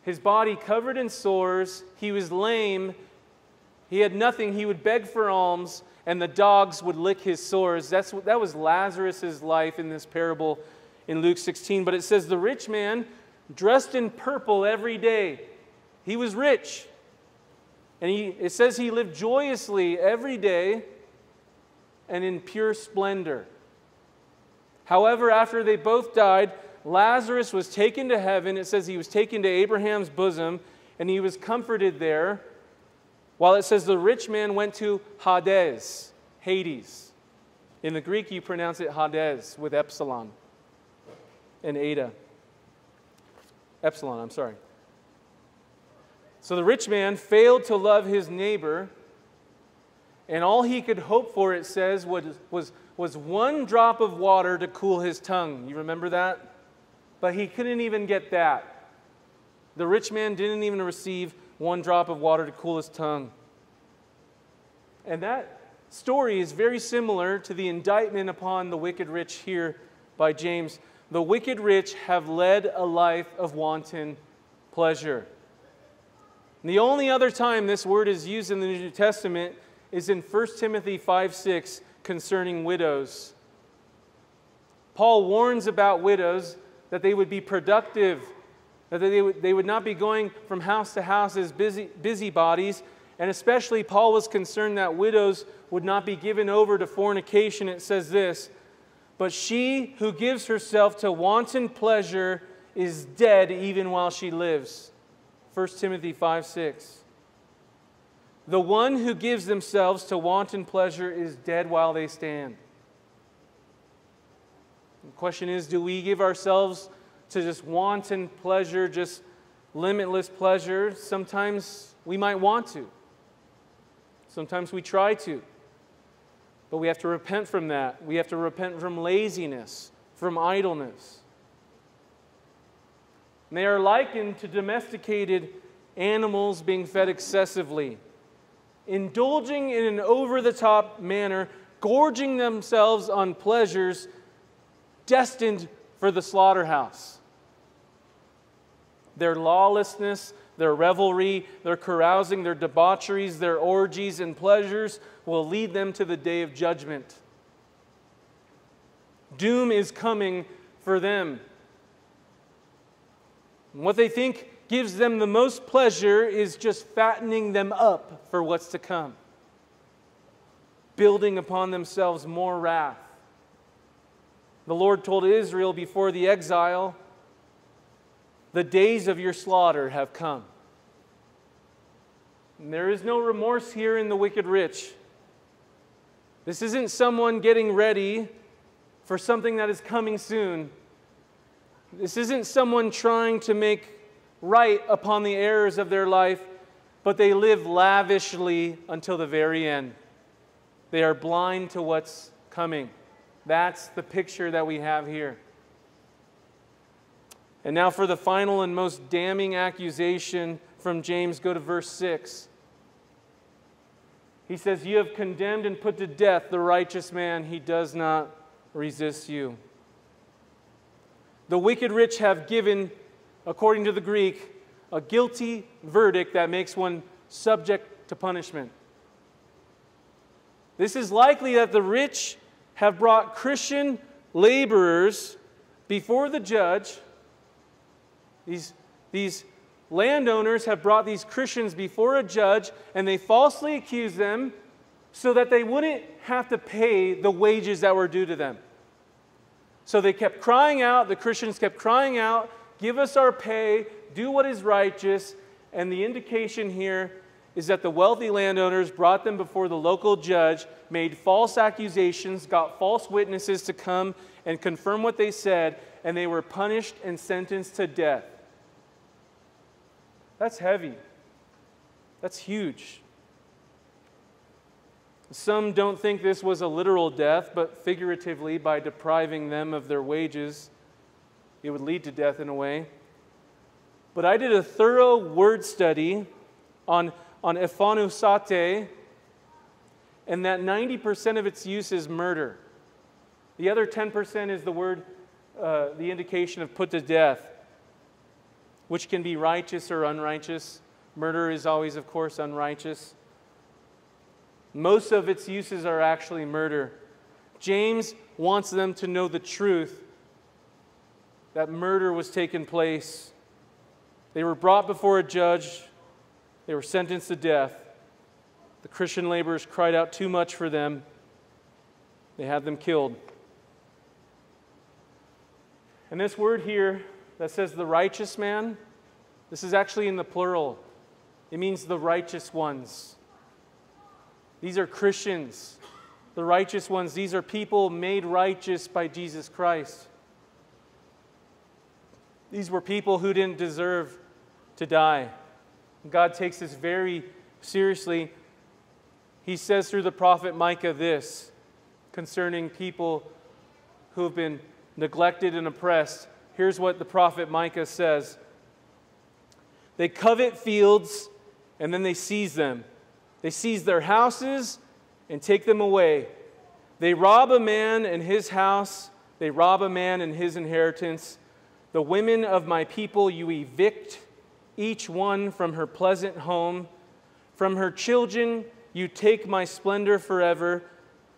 his body covered in sores, he was lame, he had nothing, he would beg for alms, and the dogs would lick his sores. That's, what that was Lazarus' life in this parable in Luke 16. But it says, The rich man dressed in purple every day. He was rich. And he, it says he lived joyously every day and in pure splendor. However, after they both died, Lazarus was taken to heaven. It says he was taken to Abraham's bosom and he was comforted there. While it says the rich man went to Hades, Hades. In the Greek, you pronounce it Hades with epsilon and eta. Epsilon, I'm sorry. So the rich man failed to love his neighbor, and all he could hope for, it says, was, was, was one drop of water to cool his tongue. You remember that? But he couldn't even get that. The rich man didn't even receive one drop of water to cool his tongue. And that story is very similar to the indictment upon the wicked rich here by James the wicked rich have led a life of wanton pleasure. The only other time this word is used in the New Testament is in 1 Timothy 5 6 concerning widows. Paul warns about widows that they would be productive, that they would, they would not be going from house to house as busy, busybodies. And especially, Paul was concerned that widows would not be given over to fornication. It says this but she who gives herself to wanton pleasure is dead even while she lives. 1 Timothy 5 6. The one who gives themselves to wanton pleasure is dead while they stand. The question is do we give ourselves to just wanton pleasure, just limitless pleasure? Sometimes we might want to, sometimes we try to. But we have to repent from that. We have to repent from laziness, from idleness. And they are likened to domesticated animals being fed excessively, indulging in an over the top manner, gorging themselves on pleasures destined for the slaughterhouse. Their lawlessness, their revelry, their carousing, their debaucheries, their orgies and pleasures will lead them to the day of judgment. Doom is coming for them. What they think gives them the most pleasure is just fattening them up for what's to come, building upon themselves more wrath. The Lord told Israel before the exile, The days of your slaughter have come. And there is no remorse here in the wicked rich. This isn't someone getting ready for something that is coming soon. This isn't someone trying to make right upon the errors of their life, but they live lavishly until the very end. They are blind to what's coming. That's the picture that we have here. And now, for the final and most damning accusation from James, go to verse 6. He says, You have condemned and put to death the righteous man, he does not resist you. The wicked rich have given, according to the Greek, a guilty verdict that makes one subject to punishment. This is likely that the rich have brought Christian laborers before the judge. These, these landowners have brought these Christians before a judge and they falsely accuse them so that they wouldn't have to pay the wages that were due to them. So they kept crying out, the Christians kept crying out, Give us our pay, do what is righteous. And the indication here is that the wealthy landowners brought them before the local judge, made false accusations, got false witnesses to come and confirm what they said, and they were punished and sentenced to death. That's heavy. That's huge. Some don't think this was a literal death, but figuratively, by depriving them of their wages, it would lead to death in a way. But I did a thorough word study on on ephoneusate, and that 90% of its use is murder. The other 10% is the word, uh, the indication of put to death, which can be righteous or unrighteous. Murder is always, of course, unrighteous. Most of its uses are actually murder. James wants them to know the truth that murder was taking place. They were brought before a judge they were sentenced to death. The Christian laborers cried out too much for them. They had them killed. And this word here that says the righteous man, this is actually in the plural. It means the righteous ones. These are Christians, the righteous ones. These are people made righteous by Jesus Christ. These were people who didn't deserve to die. God takes this very seriously. He says through the prophet Micah this concerning people who have been neglected and oppressed. Here's what the prophet Micah says They covet fields and then they seize them. They seize their houses and take them away. They rob a man and his house, they rob a man and his inheritance. The women of my people you evict each one from her pleasant home. From her children you take my splendor forever,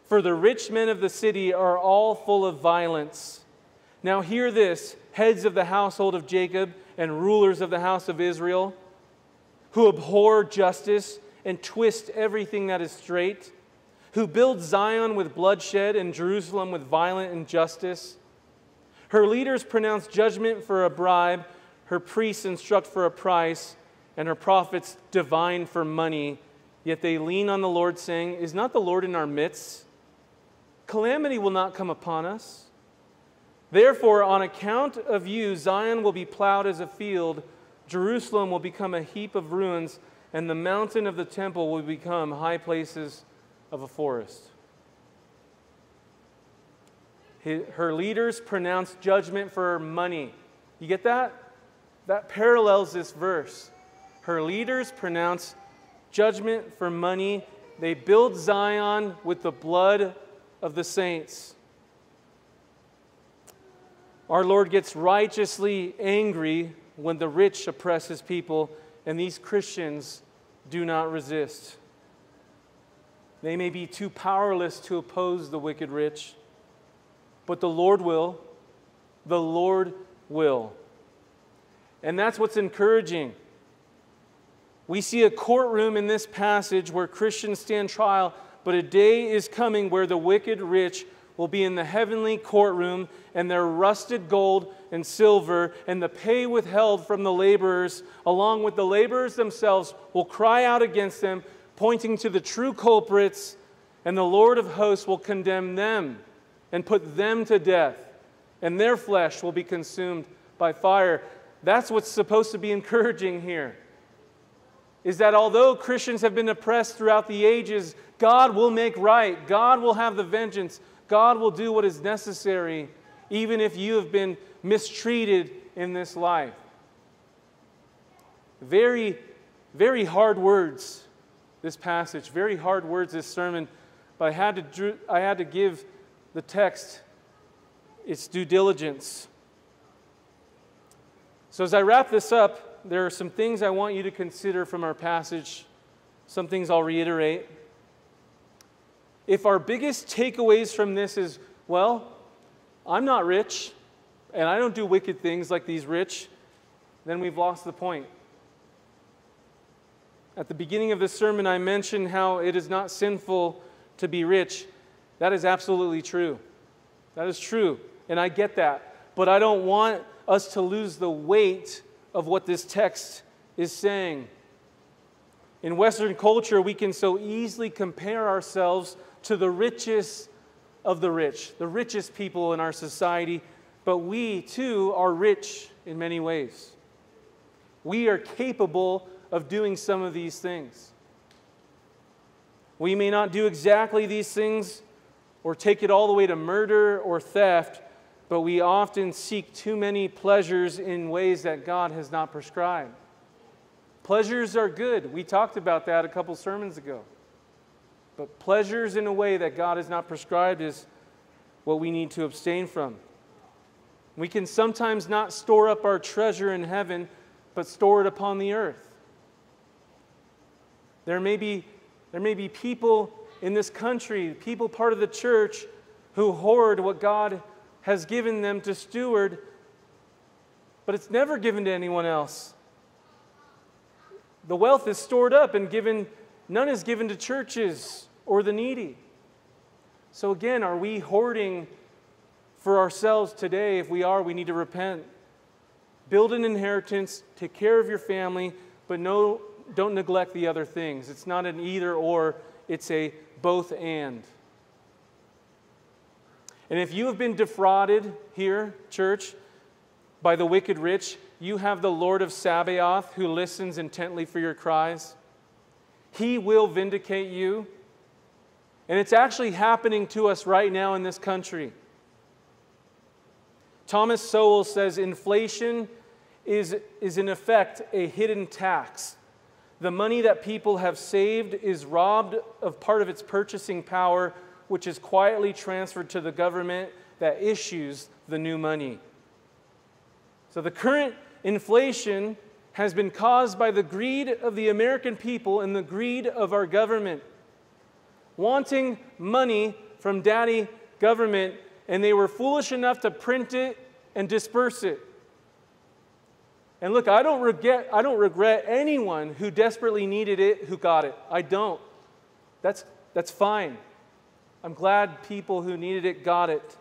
for the rich men of the city are all full of violence. Now hear this, heads of the household of Jacob and rulers of the house of Israel, who abhor justice and twist everything that is straight, who build Zion with bloodshed and Jerusalem with violent injustice. Her leaders pronounce judgment for a bribe her priests instruct for a price, and her prophets divine for money. Yet they lean on the Lord, saying, Is not the Lord in our midst? Calamity will not come upon us. Therefore, on account of you, Zion will be plowed as a field, Jerusalem will become a heap of ruins, and the mountain of the temple will become high places of a forest. her leaders pronounce judgment for money. You get that? That parallels this verse. Her leaders pronounce judgment for money. They build Zion with the blood of the saints. Our Lord gets righteously angry when the rich oppress his people, and these Christians do not resist. They may be too powerless to oppose the wicked rich, but the Lord will. The Lord will. And that's what's encouraging. We see a courtroom in this passage where Christians stand trial, but a day is coming where the wicked rich will be in the heavenly courtroom, and their rusted gold and silver and the pay withheld from the laborers, along with the laborers themselves, will cry out against them, pointing to the true culprits, and the Lord of hosts will condemn them and put them to death, and their flesh will be consumed by fire. That's what's supposed to be encouraging here. Is that although Christians have been oppressed throughout the ages, God will make right. God will have the vengeance. God will do what is necessary, even if you have been mistreated in this life. Very, very hard words, this passage, very hard words, this sermon, but I had to, I had to give the text its due diligence. So, as I wrap this up, there are some things I want you to consider from our passage, some things I'll reiterate. If our biggest takeaways from this is, well, I'm not rich, and I don't do wicked things like these rich, then we've lost the point. At the beginning of this sermon, I mentioned how it is not sinful to be rich. That is absolutely true. That is true, and I get that. But I don't want us to lose the weight of what this text is saying. In Western culture, we can so easily compare ourselves to the richest of the rich, the richest people in our society, but we too are rich in many ways. We are capable of doing some of these things. We may not do exactly these things or take it all the way to murder or theft, but we often seek too many pleasures in ways that God has not prescribed. Pleasures are good. We talked about that a couple sermons ago. But pleasures in a way that God has not prescribed is what we need to abstain from. We can sometimes not store up our treasure in heaven, but store it upon the earth. There may be, there may be people in this country, people part of the church, who hoard what God has given them to steward, but it's never given to anyone else. The wealth is stored up and given, none is given to churches or the needy. So, again, are we hoarding for ourselves today. If we are, we need to repent. Build an inheritance, take care of your family, but no, don't neglect the other things. It's not an either or, it's a both and. And if you have been defrauded here, church, by the wicked rich, you have the Lord of Sabaoth who listens intently for your cries. He will vindicate you. And it's actually happening to us right now in this country. Thomas Sowell says inflation is, is in effect a hidden tax. The money that people have saved is robbed of part of its purchasing power, which is quietly transferred to the government that issues the new money. So the current inflation has been caused by the greed of the American people and the greed of our government. Wanting money from daddy government and they were foolish enough to print it and disperse it. And look, I don't regret, I don't regret anyone who desperately needed it who got it. I don't. That's, that's fine. I'm glad people who needed it got it.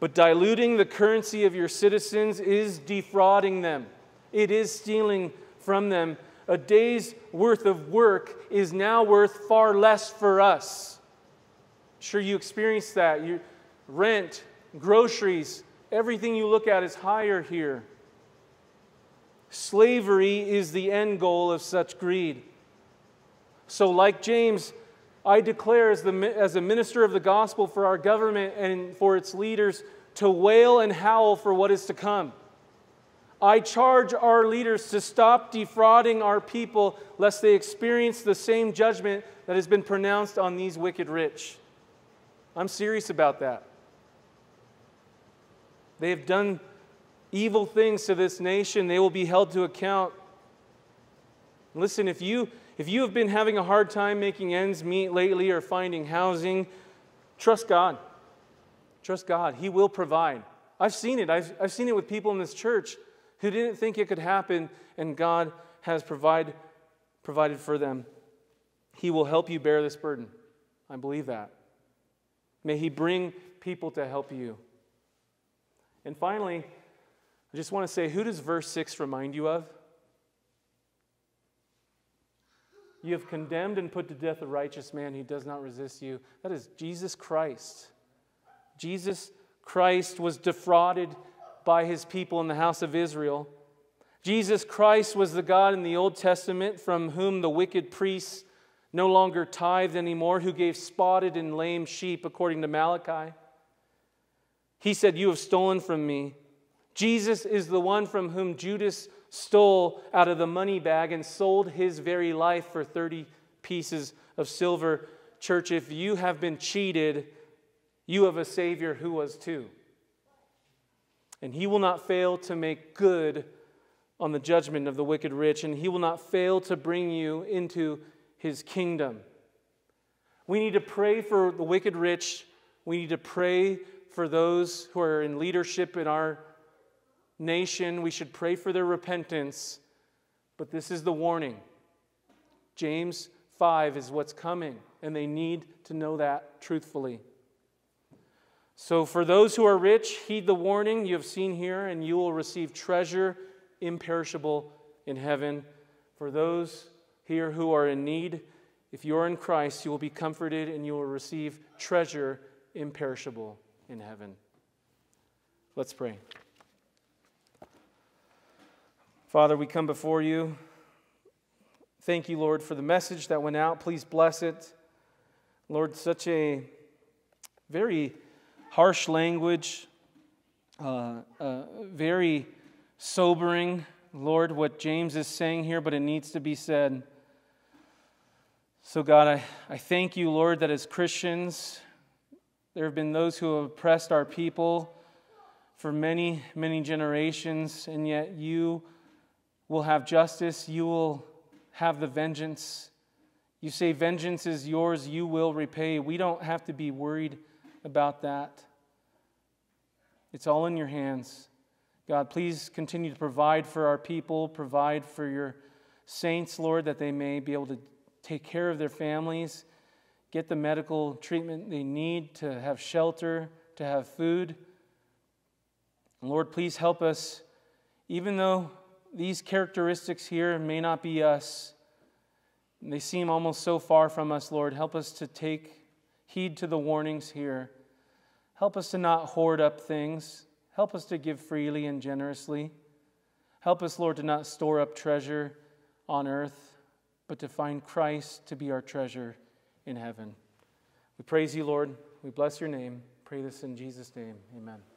But diluting the currency of your citizens is defrauding them, it is stealing from them. A day's worth of work is now worth far less for us. Sure, you experience that. You, rent, groceries, everything you look at is higher here. Slavery is the end goal of such greed. So, like James, I declare as, the, as a minister of the gospel for our government and for its leaders to wail and howl for what is to come. I charge our leaders to stop defrauding our people lest they experience the same judgment that has been pronounced on these wicked rich. I'm serious about that. They have done evil things to this nation, they will be held to account. Listen, if you if you have been having a hard time making ends meet lately or finding housing, trust God. Trust God. He will provide. I've seen it. I've, I've seen it with people in this church who didn't think it could happen, and God has provide, provided for them. He will help you bear this burden. I believe that. May He bring people to help you. And finally, I just want to say who does verse 6 remind you of? You have condemned and put to death a righteous man who does not resist you. That is Jesus Christ. Jesus Christ was defrauded by his people in the house of Israel. Jesus Christ was the God in the Old Testament from whom the wicked priests no longer tithed anymore, who gave spotted and lame sheep, according to Malachi. He said, You have stolen from me. Jesus is the one from whom Judas stole out of the money bag and sold his very life for 30 pieces of silver. Church, if you have been cheated, you have a Savior who was too. And he will not fail to make good on the judgment of the wicked rich, and he will not fail to bring you into his kingdom. We need to pray for the wicked rich. We need to pray for those who are in leadership in our nation. We should pray for their repentance. But this is the warning. James 5 is what's coming, and they need to know that truthfully. So, for those who are rich, heed the warning you have seen here, and you will receive treasure imperishable in heaven. For those here who are in need, if you are in Christ, you will be comforted and you will receive treasure imperishable in heaven. Let's pray. Father, we come before you. Thank you, Lord, for the message that went out. Please bless it. Lord, such a very harsh language, uh, uh, very sobering, Lord, what James is saying here, but it needs to be said. So, God, I, I thank you, Lord, that as Christians, there have been those who have oppressed our people for many, many generations, and yet you will have justice, you will have the vengeance. You say, Vengeance is yours, you will repay. We don't have to be worried about that. It's all in your hands. God, please continue to provide for our people, provide for your saints, Lord, that they may be able to take care of their families, get the medical treatment they need, to have shelter, to have food. Lord, please help us, even though these characteristics here may not be us. They seem almost so far from us, Lord. Help us to take heed to the warnings here. Help us to not hoard up things. Help us to give freely and generously. Help us, Lord, to not store up treasure on earth, but to find Christ to be our treasure in heaven. We praise you, Lord. We bless your name. Pray this in Jesus' name. Amen.